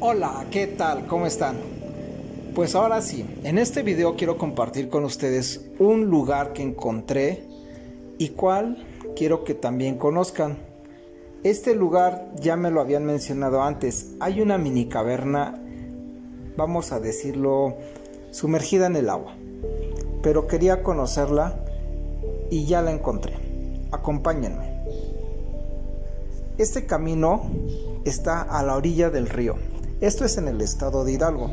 Hola, ¿qué tal? ¿Cómo están? Pues ahora sí, en este video quiero compartir con ustedes un lugar que encontré y cual quiero que también conozcan. Este lugar ya me lo habían mencionado antes. Hay una mini caverna, vamos a decirlo, sumergida en el agua. Pero quería conocerla y ya la encontré. Acompáñenme. Este camino está a la orilla del río. Esto es en el estado de Hidalgo.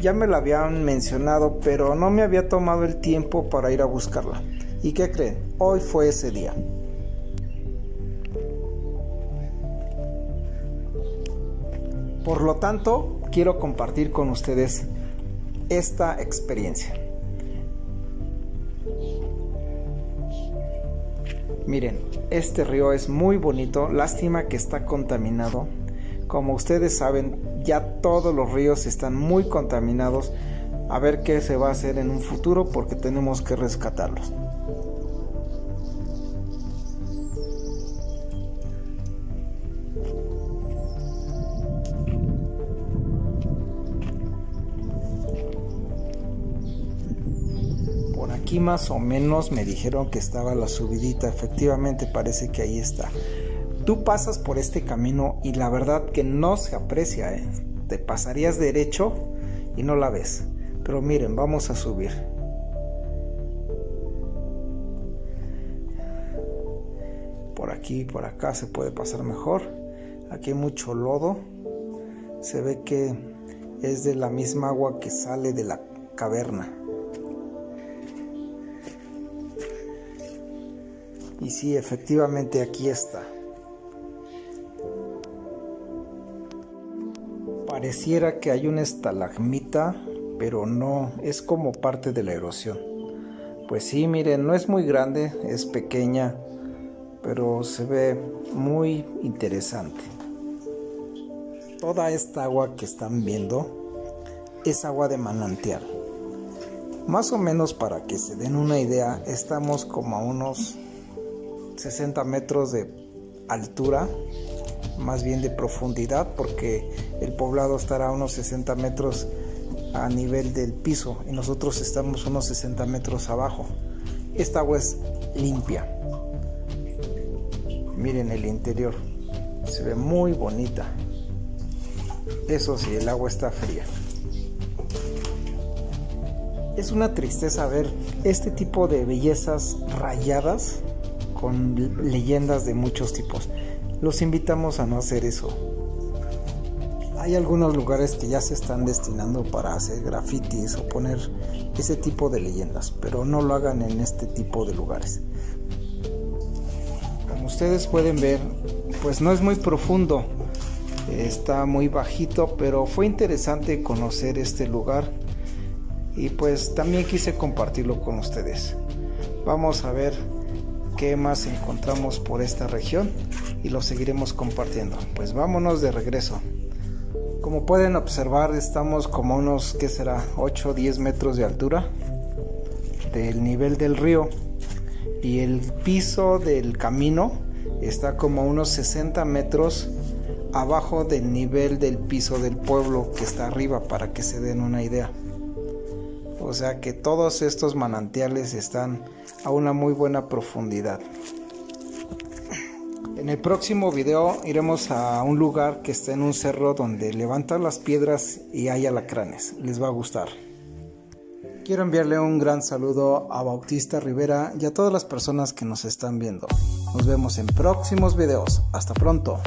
Ya me lo habían mencionado, pero no me había tomado el tiempo para ir a buscarla. ¿Y qué creen? Hoy fue ese día. Por lo tanto, quiero compartir con ustedes esta experiencia. Miren, este río es muy bonito, lástima que está contaminado. Como ustedes saben, ya todos los ríos están muy contaminados. A ver qué se va a hacer en un futuro porque tenemos que rescatarlos. aquí más o menos me dijeron que estaba la subidita. Efectivamente parece que ahí está. Tú pasas por este camino y la verdad que no se aprecia. ¿eh? Te pasarías derecho y no la ves. Pero miren, vamos a subir. Por aquí, por acá se puede pasar mejor. Aquí hay mucho lodo. Se ve que es de la misma agua que sale de la caverna. Y sí, efectivamente aquí está. Pareciera que hay una estalagmita, pero no, es como parte de la erosión. Pues sí, miren, no es muy grande, es pequeña, pero se ve muy interesante. Toda esta agua que están viendo es agua de manantial. Más o menos para que se den una idea, estamos como a unos 60 metros de altura, más bien de profundidad, porque el poblado estará a unos 60 metros a nivel del piso y nosotros estamos unos 60 metros abajo. Esta agua es limpia. Miren el interior, se ve muy bonita. Eso sí, el agua está fría. Es una tristeza ver este tipo de bellezas rayadas con leyendas de muchos tipos. Los invitamos a no hacer eso. Hay algunos lugares que ya se están destinando para hacer grafitis o poner ese tipo de leyendas, pero no lo hagan en este tipo de lugares. Como ustedes pueden ver, pues no es muy profundo, está muy bajito, pero fue interesante conocer este lugar y pues también quise compartirlo con ustedes. Vamos a ver qué más encontramos por esta región y lo seguiremos compartiendo. Pues vámonos de regreso. Como pueden observar, estamos como unos, ¿qué será? 8 o 10 metros de altura del nivel del río y el piso del camino está como unos 60 metros abajo del nivel del piso del pueblo que está arriba para que se den una idea. O sea que todos estos manantiales están a una muy buena profundidad. En el próximo video iremos a un lugar que está en un cerro donde levantan las piedras y hay alacranes. Les va a gustar. Quiero enviarle un gran saludo a Bautista Rivera y a todas las personas que nos están viendo. Nos vemos en próximos videos. Hasta pronto.